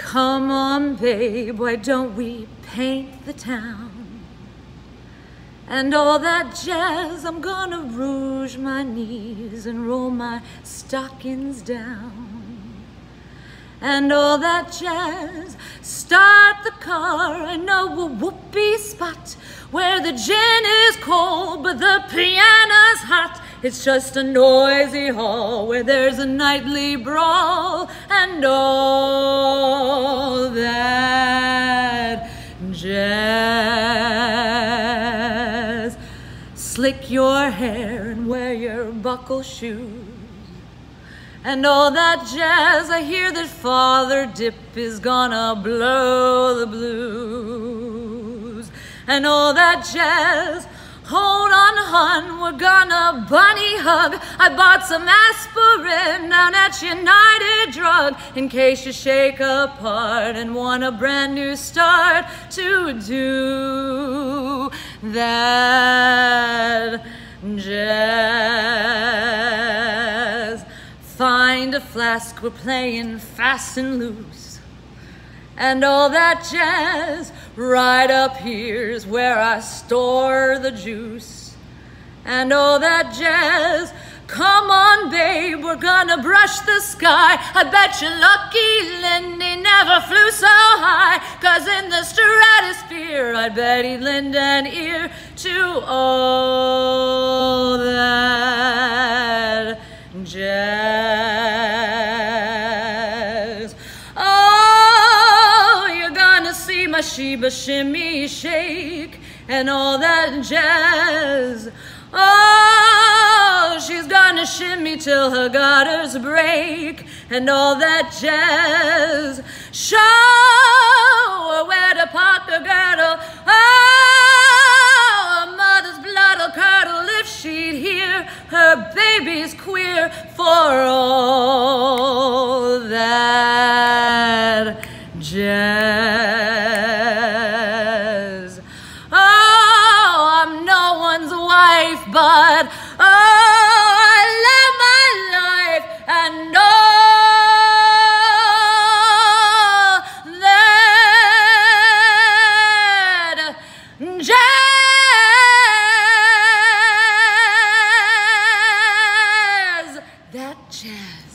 Come on, babe, why don't we paint the town? And all that jazz, I'm gonna rouge my knees and roll my stockings down. And all that jazz, start the car. I know a whoopee spot where the gin is cold, but the piano's hot. It's just a noisy hall where there's a nightly brawl and all Slick your hair and wear your buckle shoes. And all that jazz, I hear that Father Dip is gonna blow the blues. And all that jazz, hold on, hun, we're gonna bunny hug. I bought some aspirin down at United Drug in case you shake apart and want a brand new start to do that A flask, we're playing fast and loose. And all that jazz, right up here's where I store the juice. And all that jazz, come on, babe, we're gonna brush the sky. I bet you lucky Lindy never flew so high. Cause in the stratosphere, I bet he'd lend an ear to all see my Sheba shimmy shake and all that jazz. Oh, she's gonna shimmy till her garters break and all that jazz. Show her where to park the girdle. Oh, her mother's blood'll curdle if she'd hear her baby's queer for all life, but oh, I love my life and all that jazz, that jazz.